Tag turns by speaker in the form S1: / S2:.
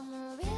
S1: I'm a